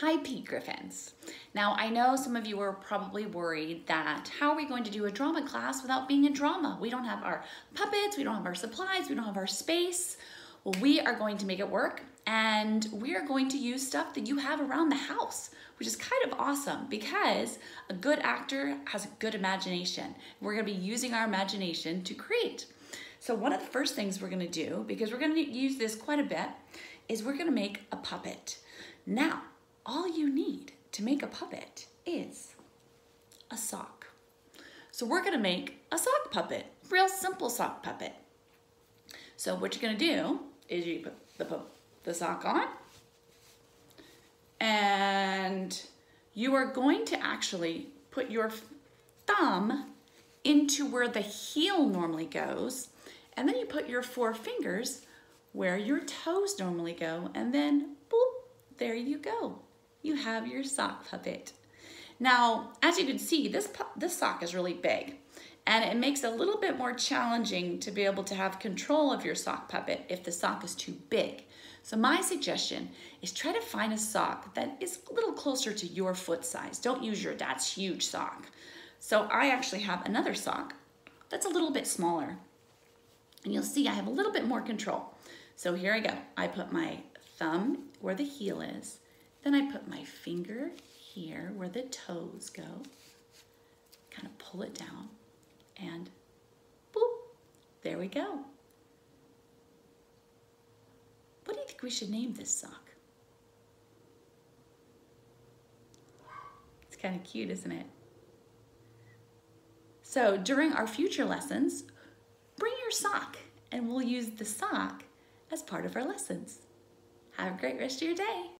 Hi, Peak Griffins. Now, I know some of you are probably worried that how are we going to do a drama class without being in drama? We don't have our puppets, we don't have our supplies, we don't have our space. Well, we are going to make it work and we are going to use stuff that you have around the house, which is kind of awesome because a good actor has a good imagination. We're gonna be using our imagination to create. So one of the first things we're gonna do, because we're gonna use this quite a bit, is we're gonna make a puppet. Now, you need to make a puppet is a sock. So we're gonna make a sock puppet, real simple sock puppet. So what you're gonna do is you put the, the sock on and you are going to actually put your thumb into where the heel normally goes and then you put your four fingers where your toes normally go and then boop, there you go you have your sock puppet. Now, as you can see, this, this sock is really big and it makes it a little bit more challenging to be able to have control of your sock puppet if the sock is too big. So my suggestion is try to find a sock that is a little closer to your foot size. Don't use your dad's huge sock. So I actually have another sock that's a little bit smaller. And you'll see I have a little bit more control. So here I go. I put my thumb where the heel is, then I put my finger here where the toes go, kind of pull it down, and boop, there we go. What do you think we should name this sock? It's kind of cute, isn't it? So during our future lessons, bring your sock and we'll use the sock as part of our lessons. Have a great rest of your day.